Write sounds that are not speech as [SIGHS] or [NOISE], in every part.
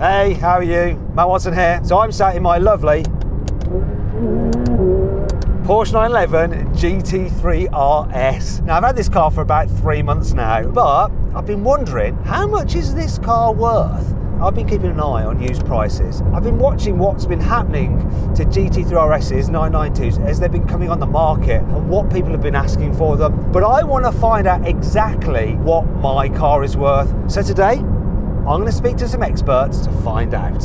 Hey, how are you? Matt Watson here. So I'm sat in my lovely Porsche 911 GT3 RS. Now I've had this car for about three months now, but I've been wondering how much is this car worth? I've been keeping an eye on used prices. I've been watching what's been happening to GT3 RSs, 992s as they've been coming on the market and what people have been asking for them. But I want to find out exactly what my car is worth. So today, I'm going to speak to some experts to find out.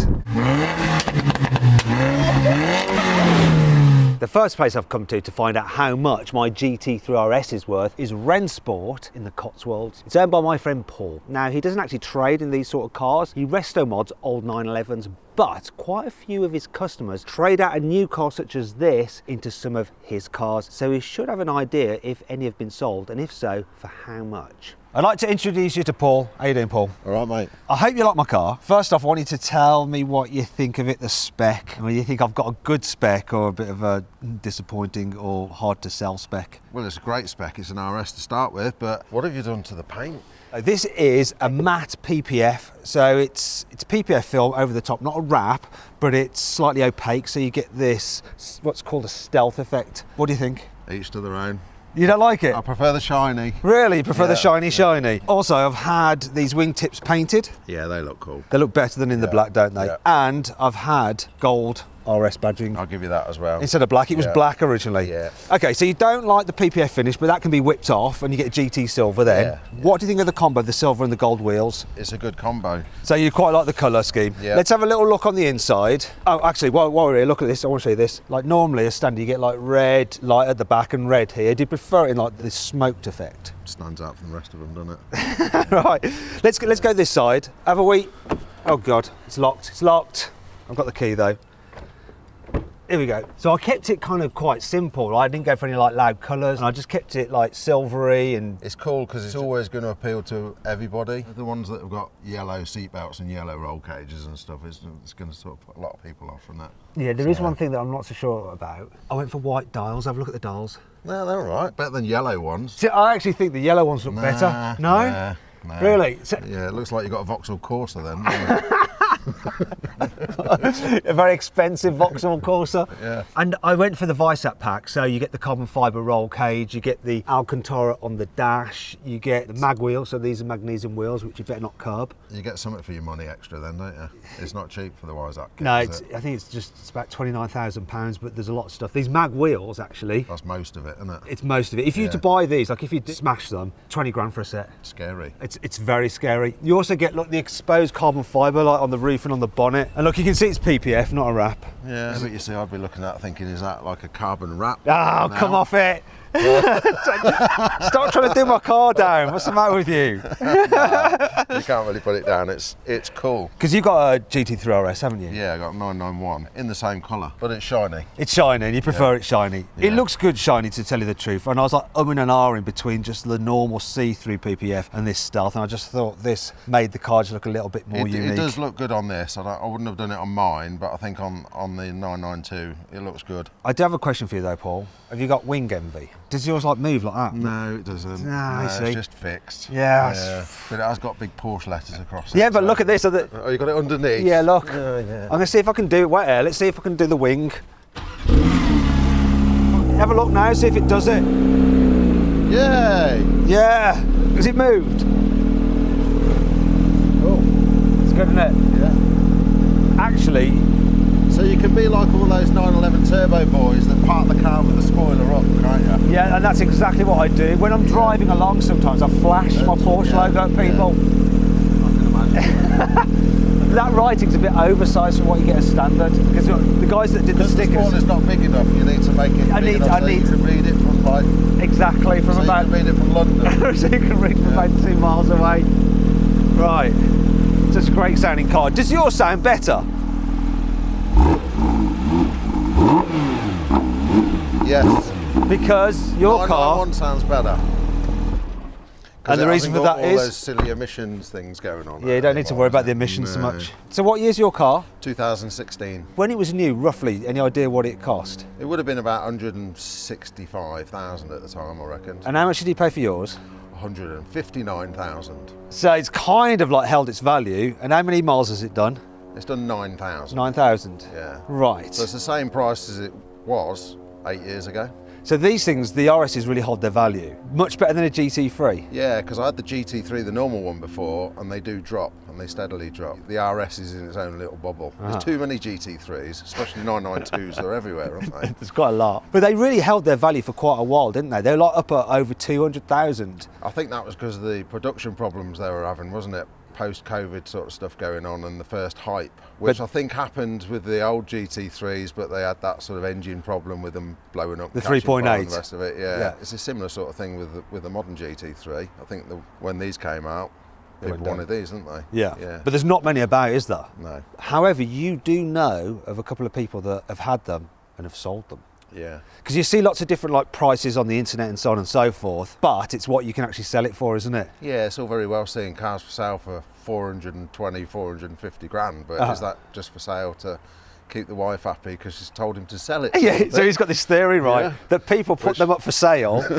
The first place I've come to to find out how much my GT3 RS is worth is Rennsport in the Cotswolds. It's owned by my friend Paul. Now, he doesn't actually trade in these sort of cars. He resto mods old 911s, but quite a few of his customers trade out a new car such as this into some of his cars. So he should have an idea if any have been sold, and if so, for how much. I'd like to introduce you to Paul. How you doing, Paul? All right, mate. I hope you like my car. First off, I want you to tell me what you think of it, the spec. And whether you think I've got a good spec or a bit of a disappointing or hard to sell spec. Well, it's a great spec. It's an RS to start with, but what have you done to the paint? Uh, This is a matte PPF, so it's it's PPF film over the top, not a wrap, but it's slightly opaque, so you get this what's called a stealth effect. What do you think? Each to their own. You don't like it? I prefer the shiny. Really? You prefer the shiny yeah. shiny? Also, I've had these wingtips painted. Yeah, they look cool. They look better than in the black, don't they? yeah. And I've had gold RS badging. I'll give you that as well. Instead of black, it was Yeah. black originally. Yeah. Okay, so you don't like the PPF finish, but that can be whipped off and you get GT silver then. Yeah, yeah. What do you think of the combo, the silver and the gold wheels? It's a good combo. So you quite like the colour scheme. Yeah. Let's have a little look on the inside. Oh, actually, while, while we're here, look at this. I want to show you this. Like normally, a standard, you get like red light at the back and red here. Do you prefer it in like this smoked effect? Stands out from the rest of them, doesn't it? [LAUGHS] right. Let's go, let's go this side. Have a wee. Oh God, it's locked. It's locked. I've got the key though. Here we go. So I kept it kind of quite simple. I didn't go for any like loud colours. I just kept it like silvery and It's cool because it's always going to appeal to everybody. The ones that have got yellow seatbelts and yellow roll cages and stuff, it's, it's going to sort of put a lot of people off from that. yeah. There is So- one thing that I'm not so sure about. I went for white dials. Have a look at the dials. No, they're all right. Better than yellow ones. See, I actually think the yellow ones look better. No. nah, nah. Really? So- Yeah, it looks like you've got a Vauxhall Corsa then. [LAUGHS] [LAUGHS] a very expensive Vauxhall Corsa. Yeah. And I went for the Weissach pack, so you get the carbon fibre roll cage, you get the Alcantara on the dash, you get the mag wheels, so these are magnesium wheels, which you better not curb. you get something for your money extra then, don't you? It's not cheap for the Weissach kit, No, it? I think it's just it's about twenty nine thousand pounds, but there's a lot of stuff. These mag wheels, actually, That's most of it, isn't it? it's most of it. If you were to buy these, like if you smash them, twenty grand for a set. Scary. It's, it's very scary. You also get look the exposed carbon fibre like on the roof and on the bonnet, and look you can see it's PPF, not a wrap. Yeah, but you see, I'd be looking at thinking, is that like a carbon wrap? Oh, ah, now? come off it. [LAUGHS] Stop trying to do my car down. What's the matter with you? [LAUGHS] You can't really put it down. It's it's cool. Because you've got a GT3 RS, haven't you? Yeah, I got a 991 in the same colour, but it's shiny. It's shiny, and you prefer Yeah. it shiny. It looks good shiny, to tell you the truth. And I was like umming and ahhing between just the normal see-through PPF and this stealth, and I just thought this made the car just look a little bit more It, unique. it does look good on this. I, don't, I wouldn't have done it on mine, but I think on, on the 992 it looks good. I do have a question for you though, Paul. Have you got wing envy? Does yours like move like that? No, it doesn't. Ah, I see. It's just fixed. Yeah, yeah. But it has got big Porsche letters across it. Yeah, but so- look at this. that- Oh, you got it underneath? Yeah, look. Yeah, yeah. I'm gonna see if I can do it. Wait, here, let's see if I can do the wing. Have a look now, see if it does it. Yay! Yeah, has it moved? Oh, it's good, isn't it? Yeah. Actually, So you can be like all those 911 turbo boys that park the car with the spoiler up, can't you? yeah, and that's exactly what I do. When I'm driving along, sometimes I flash my Porsche Yeah, logo at yeah. people. I can imagine. That writing's a bit oversized for what you get as standard. Because the guys that did the Because the stickers, spoiler's not big enough, you need to make it I need- I so need- can read it from like, exactly from so about you can read it from London. [LAUGHS] so you can reach from about two miles away. Right. It's a great sounding car. Does yours sound better? Yes. Because your car. one sounds better. And the reason for that all is- those silly emissions things going on. Yeah, you don't need to worry about the emissions so much. So what year's your car? 2016. When it was new, roughly, any idea what it cost? It would have been about 165,000 at the time, I reckon. And how much did you pay for yours? 159,000. So it's kind of like held its value. And how many miles has it done? It's done 9,000. 9,000? Yeah. Right. So it's the same price as it was eight years ago. So these things, the RSs really hold their value. Much better than a GT3. Yeah, because I had the GT3, the normal one before, and they do drop, and they steadily drop. The RS is in its own little bubble. Ah. There's too many GT3s, especially 992s. They're everywhere, aren't they? [LAUGHS] There's quite a lot. But they really held their value for quite a while, didn't they? They were like up at over 200,000. I think that was because of the production problems they were having, wasn't it? Post-COVID sort of stuff going on, and the first hype, which But- I think happened with the old GT3s, but they had that sort of engine problem with them blowing up. The catching 3.8. The rest of it, yeah. Yeah. It's a similar sort of thing with the, with the modern GT3. I think the, when these came out, They people wanted these, didn't they? Yeah. Yeah. But there's not many about, is there? no. However, you do know of a couple of people that have had them and have sold them. Yeah. Because you see lots of different like prices on the internet and so on and so forth, but it's what you can actually sell it for, isn't it? Yeah, it's all very well seeing cars for sale for 420, 450 grand, but Uh-huh. is that just for sale to keep the wife happy because she's told him to sell it? [LAUGHS] Yeah, so he's got this theory, right, Yeah. that people put Which- them up for sale [LAUGHS]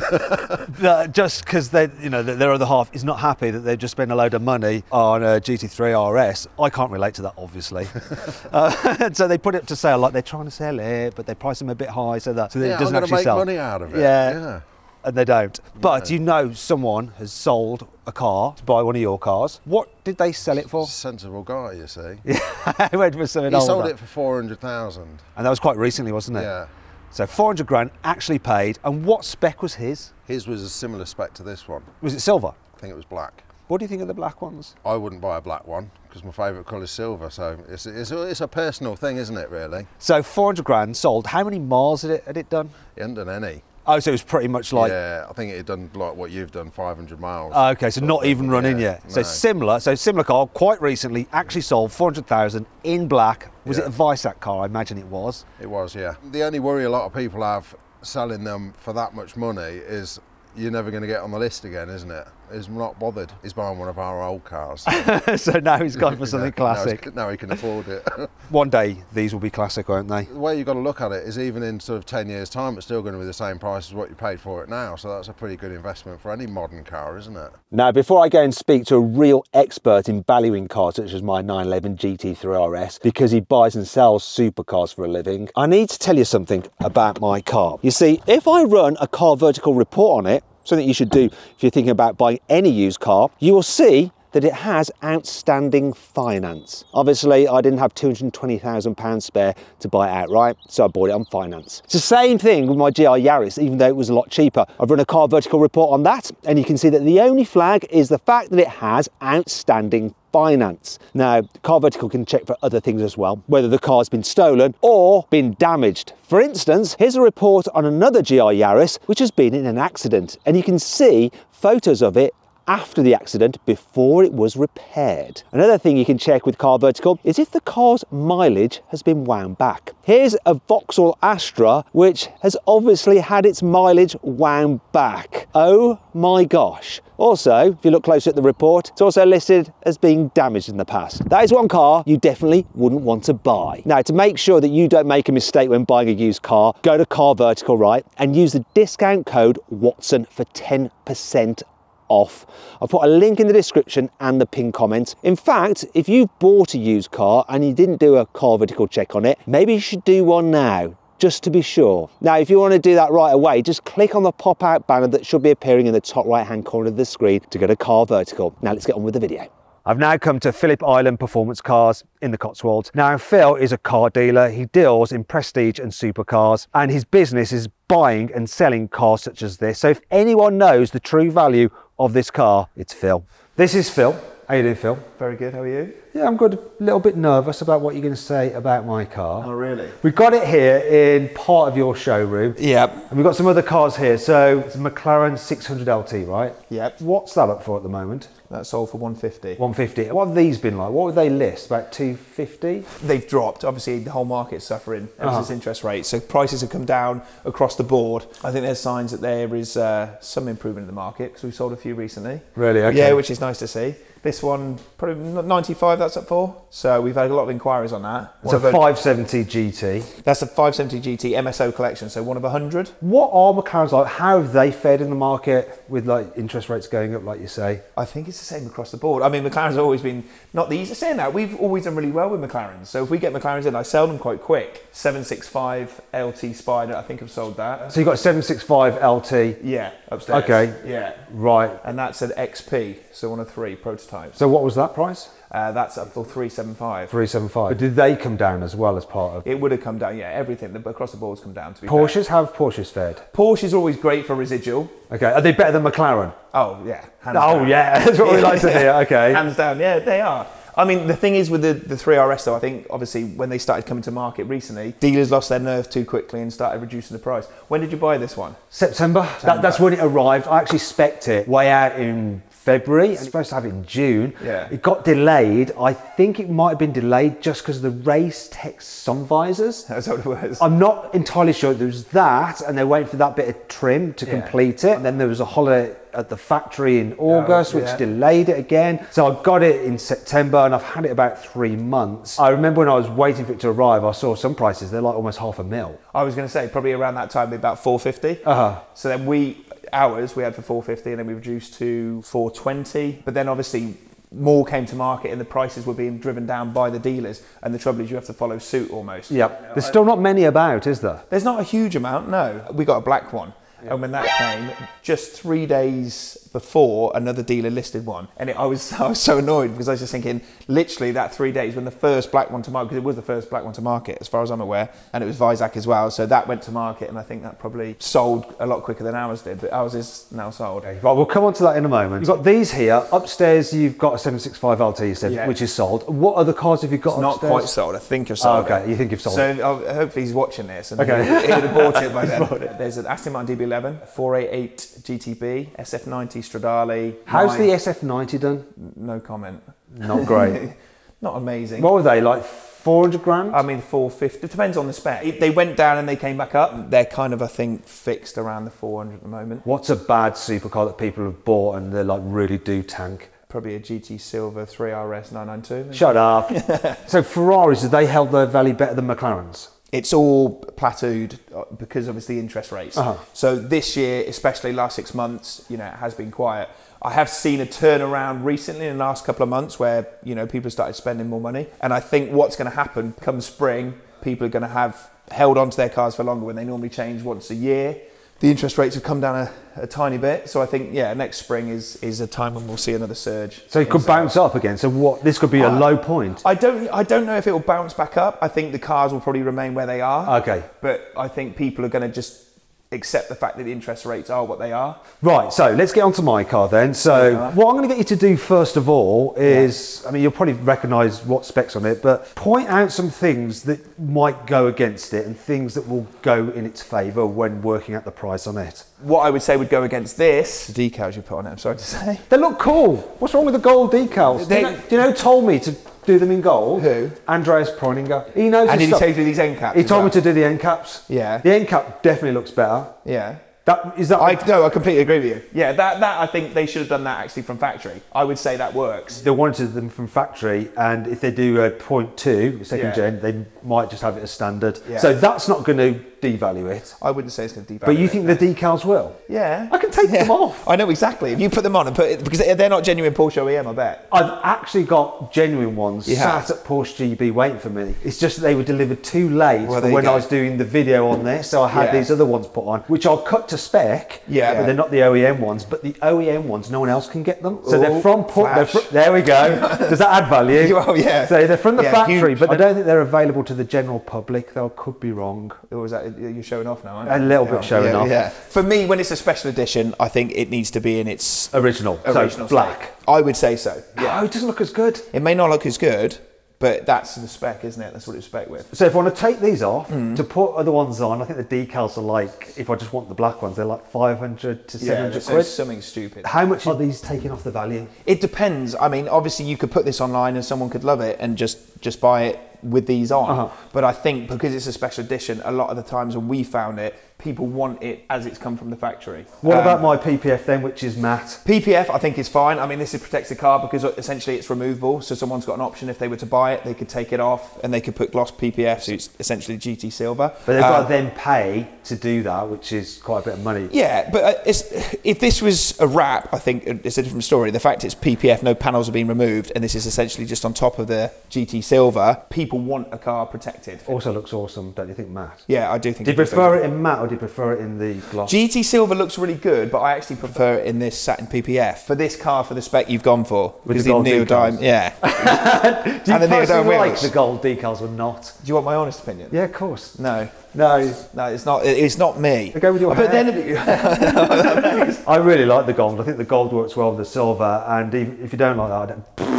that just because they, you know, that their other half is not happy that they've just spent a load of money on a GT3 RS. I can't relate to that, obviously. [LAUGHS] uh, and so they put it up to sale, like they're trying to sell it, but they price them a bit high so that, so yeah, it doesn't to actually make sell. money out of it. Yeah. yeah. And they don't. But No. you know someone has sold a car to buy one of your cars. What did they sell it for? Sensible guy, you see. [LAUGHS] I went for something He older. sold it for 400,000. And that was quite recently, wasn't it? Yeah. So 400 grand actually paid. And what spec was his? His was a similar spec to this one. Was it silver? I think it was black. What do you think of the black ones? I wouldn't buy a black one because my favourite colour is silver. So it's, it's, a, it's a personal thing, isn't it, really? So 400 grand sold. How many miles had it, had it done? He hadn't done any. Oh, so it was pretty much like. yeah, I think it had done like what you've done, 500 miles. Oh, okay, so not even running Yeah, yet. So no. similar, so similar car, quite recently, actually sold 400,000 in black. Was it a Weissach car? I imagine it was. It was, yeah. The only worry a lot of people have selling them for that much money is you're never going to get on the list again, isn't it? He's not bothered. He's buying one of our old cars. [LAUGHS] so now he's gone for [LAUGHS] something Now he's- classic. Now he can afford it. [LAUGHS] One day these will be classic, won't they? the way you've got to look at it is even in sort of 10 years' time, it's still going to be the same price as what you paid for it now. So that's a pretty good investment for any modern car, isn't it? Now, before I go and speak to a real expert in valuing cars, such as my 911 GT3 RS, because he buys and sells supercars for a living, I need to tell you something about my car. You see, if I run a car vertical report on it, something you should do if you're thinking about buying any used car, you will see that it has outstanding finance. Obviously, I didn't have £220,000 spare to buy it outright, so I bought it on finance. It's the same thing with my GR Yaris, even though it was a lot cheaper. I've run a car vertical report on that, and you can see that the only flag is the fact that it has outstanding finance. Now, Car Vertical can check for other things as well, whether the car's been stolen or been damaged. For instance, here's a report on another GR Yaris which has been in an accident, and you can see photos of it after the accident before it was repaired. Another thing you can check with Car Vertical is if the car's mileage has been wound back. Here's a Vauxhall Astra which has obviously had its mileage wound back. Oh my gosh. Also, if you look closer at the report, it's also listed as being damaged in the past. That is one car you definitely wouldn't want to buy. Now, to make sure that you don't make a mistake when buying a used car, go to Car Vertical, right, and use the discount code Watson for 10% off. I've put a link in the description and the pinned comment. In fact, if you bought a used car and you didn't do a car vertical check on it, maybe you should do one now. Just to be sure. Now, if you want to do that right away, just click on the pop out banner that should be appearing in the top right hand corner of the screen to go to Car Vertical. Now, let's get on with the video. I've now come to Phillip Island Performance Cars in the Cotswolds. Now, Phil is a car dealer. He deals in prestige and supercars, and his business is buying and selling cars such as this. So, if anyone knows the true value of this car, it's Phil. This is Phil. How you doing, Phil? Very good. How are you? Yeah, I'm good. A little bit nervous about what you're going to say about my car. Oh, really? We've got it here in part of your showroom. Yep. And we've got some other cars here. So it's a McLaren 600 LT, right? Yep. What's that up for at the moment? That sold for 150. 150. What have these been like? What would they list? About 250? They've dropped. Obviously, the whole market's suffering ever Uh-huh. since interest rates. So prices have come down across the board. I think there's signs that there is uh, some improvement in the market because we've sold a few recently. Really? Okay. Yeah, which is nice to see. This one, probably 95 that's up for. So we've had a lot of inquiries on that. It's One a 570 GT. that's a 570 GT MSO collection, so one of a 100. What are McLarens like? How have they fared in the market with like interest rates going up, like you say? I think it's the same across the board. I mean, McLaren's always been not the easiest. Saying that, we've always done really well with McLarens. So if we get McLarens in, I sell them quite quick. 765 LT Spider, I think I've sold that. So you've got 765 LT, Yeah, upstairs. Okay. Yeah. right? And that's an XP, so one of three prototypes. So what was that price? Uh, that's up for 375. 375. But did they come down as well as part of It would have come down, yeah, everything across the board's come down to be Porsches? How have Porsches fared? fair. Porsche's always great for residual. Okay, are they better than McLaren? Oh, yeah. hands Oh down. yeah, [LAUGHS] that's what we like to hear. [LAUGHS] Okay. Hands down, yeah, they are. I mean, the thing is with the, the 3RS, though, I think obviously when they started coming to market recently, dealers lost their nerve too quickly and started reducing the price. When did you buy this one? September. That, that's when it arrived. I actually spec'd it way out in February. It's supposed to have it in June. Yeah. It got delayed. I think it might have been delayed just because of the Race-Tex sun visors. [LAUGHS] That's what it was. I'm not entirely sure. There was that, and they're waiting for that bit of trim to Yeah. complete it. And then there was a holiday at the factory in August, which yeah. delayed it again. So I got it in September, and I've had it about three months. I remember when I was waiting for it to arrive, I saw some prices. They're like almost half a mil. I was going to say probably around that time, about 450. Uh-huh. So then we ours we had for 450, and then we reduced to 420. But then obviously more came to market, and the prices were being driven down by the dealers. And the trouble is, you have to follow suit almost. Yep. There's still not many about, is there? There's not a huge amount, no. We got a black one. And when that came, just three days before, another dealer listed one, and it, I was [LAUGHS] I was so annoyed because I was just thinking, literally that three days when the first black one to market, because it was the first black one to market, as far as I'm aware, and it was Weissach as well, so that went to market, and I think that probably sold a lot quicker than ours did, but ours is now sold. Right, we'll come on to that in a moment. You've got these here. Upstairs, you've got a 765 LT, you said, Yeah. which is sold. What other cars have you got Not upstairs? quite sold. I think you've sold. Oh, okay. it. You think you've sold So uh, hopefully he's watching this, and Okay. he, he would have bought it by [LAUGHS] then. There's an Aston Martin DB11, 488 GTB, SF90 Stradale. How's nine- the SF90 done? No comment. Not great. [LAUGHS] Not amazing. what were they, like 400 grand? I mean, 450. It depends on the spec. It- They went down and they came back up. They're kind of, I think, fixed around the 400 at the moment. What's a bad supercar that people have bought and they're like really do tank? Probably a GT Silver 3RS 992. Shut up. [LAUGHS] so Ferraris, have they held their value better than McLarens? It's all plateaued uh, because obviously the interest rates. Uh-huh. So this year, especially last six months, you know, it has been quiet. I have seen a turnaround recently in the last couple of months where you know people started spending more money, and I think what's going to happen come spring, people are going to have held onto their cars for longer when they normally change once a year. The interest rates have come down a, a tiny bit, so I think yeah, next spring is is a time when we'll see another surge. So it could sales. bounce up again. So what? This could be a Uh, low point. I don't I don't know if it will bounce back up. I think the cars will probably remain where they are. Okay. But I think people are going to just accept the fact that the interest rates are what they are. Right, so let's get on to my car then. So, Yeah. what I'm going to get you to do first of all is I mean, you'll probably recognize what specs on it, but point out some things that might go against it and things that will go in its favour when working out the price on it. What I would say would go against this the decals you put on it. I'm sorry to say. They look cool. What's wrong with the gold decals? They- do, you know, do you know told me to do them in gold? Who? Andreas Preuninger. He knows And did he you these end caps? He told me to do the end caps. Yeah. The end cap definitely looks better. Yeah. That is that. I no, I completely agree with you. Yeah, that that I think they should have done that actually from factory. I would say that works. they wanted them from factory, and if they do a point two second Yeah. gen, they might just have it as standard. Yeah. So that's not going to devalue it. I wouldn't say it's going to devalue. But you it. think the decals will? Yeah. I can take them off. I know exactly. If you put them on and put it because they're not genuine Porsche OEM, I bet. I've actually got genuine ones You have? sat at Porsche GB waiting for me. It's just that they were delivered too late Well, for when go. I was doing the video on this, so I had Yeah. these other ones put on, which I'll cut to spec. Yeah. but they're not the OEM ones. But the OEM ones, no one else can get them. So they're oh, from port. they're fr- There we go. [LAUGHS] Does that add value? [LAUGHS] Oh, yeah. So they're from the Yeah, factory, huge. but I don't think they're available to the general public. Though I could be wrong. Or is that you're showing off now? Aren't A little bit showing yeah, off. Yeah. For me, when it's a special edition, I think it needs to be in its Original. original so black. state. I would say so. Yeah. Oh, it doesn't look as good. It may not look as good, but that's the spec, isn't it? That's what it's spec with. So if I want to take these off Hmm. to put other ones on, I think the decals are like, if I just want the black ones, they're like 500 to 700 so quid. something stupid. How much are these taking off the value? It depends. I mean, obviously, you could put this online and someone could love it and just just buy it with these on. Uh-huh. But I think because it's a special edition, a lot of the times when we found it, people want it as it's come from the factory. What Um, about my PPF then, which is matte? PPF, I think is fine. I mean, this is protects the car because essentially it's removable. So someone's got an option if they were to buy it, they could take it off and they could put gloss PPF. So it's essentially GT silver. But they've got Um, to then pay to do that, which is quite a bit of money. Yeah, but uh, it's, [SIGHS] if this was a wrap, I think it's a different story. The fact it's PPF, no panels have been removed, and this is essentially just on top of the GT Silver. People want a car protected. Also looks awesome, don't you think, matte? Yeah, I do think. Do you prefer it in matte you prefer it in the gloss? GT Silver looks really good, but I actually prefer it in this satin PPF for this car for the spec you've gone for With because the gold neodyme. decals? Yeah. [LAUGHS] do you and the neodyme like wheels. the gold decals or not? Do you want my honest opinion? Yeah, of course. No, No, no, it's not. It's not me. I Go with your But hair. then, [LAUGHS] I really like the gold. I think the gold works well with the silver, and if, if you don't like that, I don't.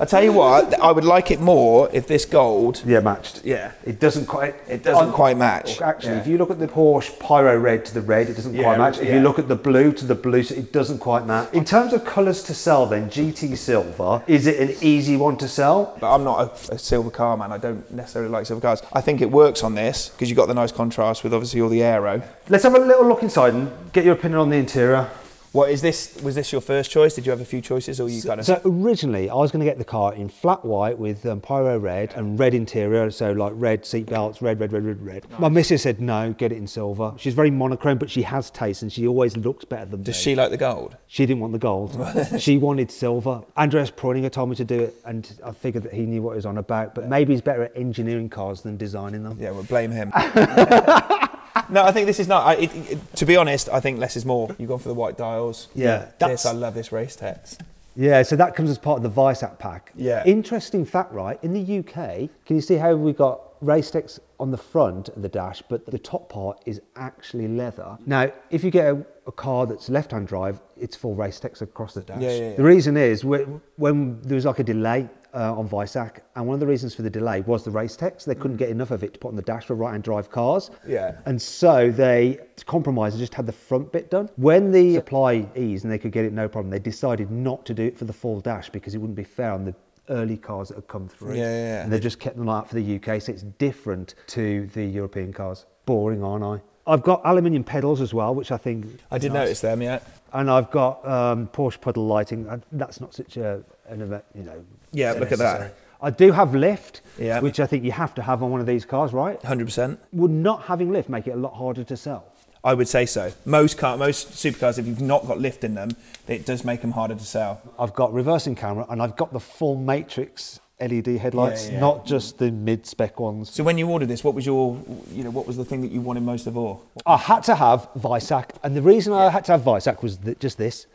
I tell you what, I would like it more if this gold. Yeah, matched. Yeah. It doesn't quite. It doesn't quite match. Oh, actually, Yeah. if you look at the Porsche Pyro Red to the red, it doesn't Yeah, quite match. If yeah. you look at the blue to the blue, it doesn't quite match. In terms of colours to sell, then GT Silver is it an easy one to sell? But I'm not a, a silver car man. I don't necessarily like silver cars. I think it works on this because you've got the nice contrast with obviously all the aero. Let's have a little look inside and get your opinion on the interior. What is this? Was this your first choice? Did you have a few choices, or you kind of? So originally, I was going to get the car in flat white with um, pyro red and red interior, so like red seat belts, red, red, red, red, red. My missus said no, get it in silver. She's very monochrome, but she has taste and she always looks better than Does me. she like the gold? She didn't want the gold. [LAUGHS] she wanted silver. Andreas Preuninger told me to do it, and I figured that he knew what he was on about. But maybe he's better at engineering cars than designing them. Yeah, we'll blame him. [LAUGHS] no, I think this is not. I, it, it- to be honest, I think less is more. You've gone for the white dials. Yeah, this I love this Race-Tex. Yeah, so that comes as part of the Weissach pack. Yeah. Interesting fact, right? In the UK, can you see how we got Race-Tex on the front of the dash, but the top part is actually leather? Now, if you get a, a car that's left-hand drive, it's full Race-Tex across the dash. Yeah, yeah, yeah. The reason is when, when there was like a delay uh, on Weissach, and one of the reasons for the delay was the Race-Tex. They couldn't get enough of it to put on the dash for right-hand drive cars. Yeah. And so they compromised and just had the front bit done. When the supply eased and they could get it no problem, they decided not to do it for the full dash because it wouldn't be fair on the early cars that had come through. Yeah, yeah, yeah. And they just kept them that for the UK, so it's different to the European cars. Boring, aren't I? I've got aluminium pedals as well, which I think I did notice them. Yeah. and I've got um, Porsche puddle lighting. That's not such a, an event, you know. Yeah, look at that. I do have lift, Yeah. which I think you have to have on one of these cars, right? Hundred percent. Would not having lift make it a lot harder to sell? I would say so. Most car, most supercars, if you've not got lift in them, it does make them harder to sell. I've got reversing camera and I've got the full matrix LED headlights, Yeah, yeah. not just the mid-spec ones. So when you ordered this, what was your, you know, what was the thing that you wanted most of all? I had to have Weissach, and the reason I had to have Weissach was that just this.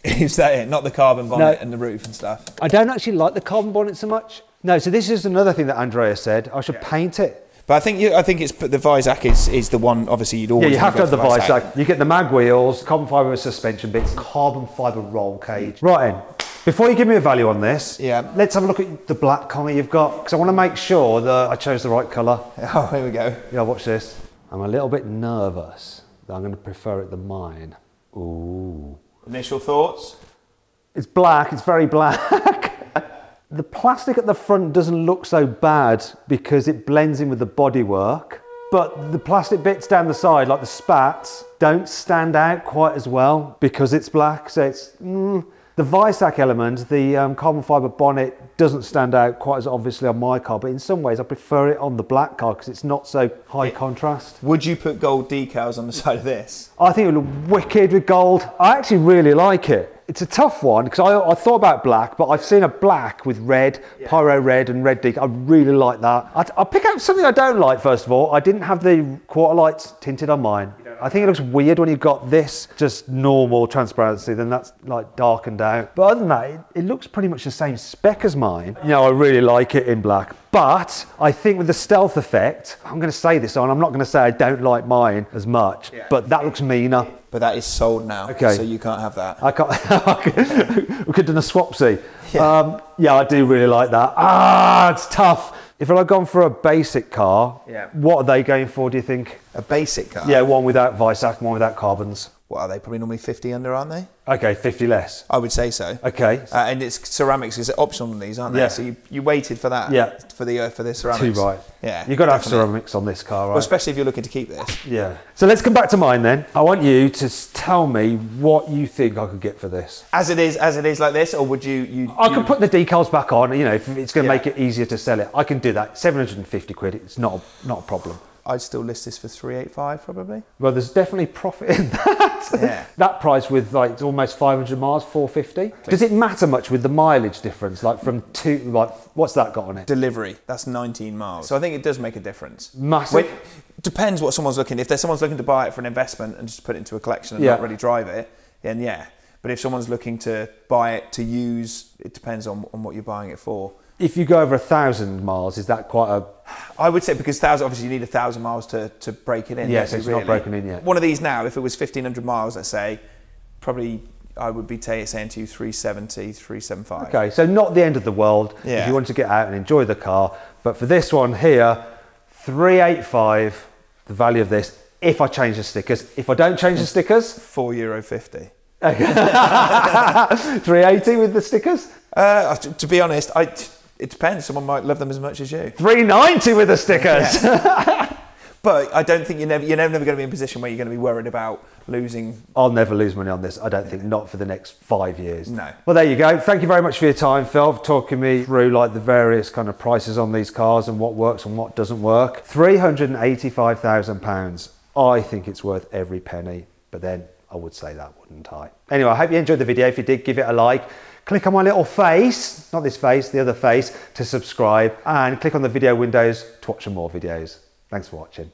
[LAUGHS] Is that it? Not the carbon bonnet and the roof and stuff. I don't actually like the carbon bonnet so much. No, so this is another thing that Andrea said. I should paint it. But I think you, I think it's the Weissach is, is the one. Obviously, you'd always Yeah, you have to have the Weissach. You get the mag wheels, carbon fibre suspension bits, carbon fibre roll cage. Mm. Right then, before you give me a value on this, Yeah. let's have a look at the black Conga you've got, because I want to make sure that I chose the right colour. [LAUGHS] Oh, here we go. Yeah, watch this. I'm a little bit nervous that I'm going to prefer it than mine. Ooh. Initial thoughts? It's black, it's very black. [LAUGHS] the plastic at the front doesn't look so bad because it blends in with the bodywork. But the plastic bits down the side, like the spats, don't stand out quite as well because it's black. So it's mm, the Weissach element, the um, carbon fibre bonnet doesn't stand out quite as obviously on my car. But in some ways, I prefer it on the black car because it's not so high contrast. Would you put gold decals on the [LAUGHS] side of this? I think it would look wicked with gold. I actually really like it. It's a tough one because I, I thought about black, but I've seen a black with red, pyro red, and red decal. I really like that. I'd, I'll pick out something I don't like first of all. I didn't have the quarter lights tinted on mine. I think it looks weird when you've got this just normal transparency, then that's like darkened out. But other than that, it, it looks pretty much the same spec as mine. You know, I really like it in black. But I think with the stealth effect, I'm going to say this on, I'm not going to say I don't like mine as much, but that looks meaner. But that is sold now, Okay. so you can't have that. I can't. [LAUGHS] we could have done a swapsy. Yeah. Um, yeah, I do really like that. Ah, it's tough. If I'd gone for a basic car, Yeah. what are they going for? Do you think? A basic car. Yeah, one without Weissach, one without carbons. What are they? Probably normally 50 under, aren't they? Okay, 50 less. I would say so. Okay. Uh, and it's ceramics is optional on these, aren't they? Yeah. So you, you waited for that. Yeah. For the uh, for the Too right. Yeah. You've got to have ceramics on this car, right? Well, especially if you're looking to keep this. yeah. So let's come back to mine then. I want you to tell me what you think I could get for this. As it is, as it is like this, or would you? you I you- can put the decals back on, you know, if it's going to Yeah. make it easier to sell it. I can do that. 750 quid, it's not a, not a problem. I'd still list this for 385 probably. Well, there's definitely profit in that. Yeah. [LAUGHS] that price with like it's almost 500 miles, 450. Does it matter much with the mileage difference? Like from two, like what's that got on it? Delivery, that's 19 miles. So I think it does make a difference. Massive. When- depends what someone's looking. If there's someone's looking to buy it for an investment and just put it into a collection and Yeah. not really drive it, then yeah. But if someone's looking to buy it to use, it depends on, on what you're buying it for. If you go over a thousand miles, is that quite a? I would say because thousand, obviously you need a thousand miles to, to break it in. Yeah, so it's not broken in yet. One of these now, if it was 1500 miles, let's say, probably I would be saying to you 370, 375. Okay, so not the end of the world if you want to get out and enjoy the car. But for this one here, 385, the value of this. If I change the stickers, if I don't change the [LAUGHS] stickers, Four euro fifty. [LAUGHS] 380 with the stickers, Uh, to be honest, I, it depends. Someone might love them as much as you. 390 with the stickers. [LAUGHS] But I don't think you're never, you're never, never going to be in a position where you're going to be worried about losing. I'll never lose money on this. I don't think not for the next five years. No. Well, there you go. Thank you very much for your time, Phil, for talking me through like the various kind of prices on these cars and what works and what doesn't work. Three hundred and eighty-five thousand pounds. I think it's worth every penny. But then I would say that, wouldn't I? Anyway, I hope you enjoyed the video. If you did, give it a like. Click on my little face, not this face, the other face, to subscribe, and click on the video windows to watch some more videos. Thanks for watching.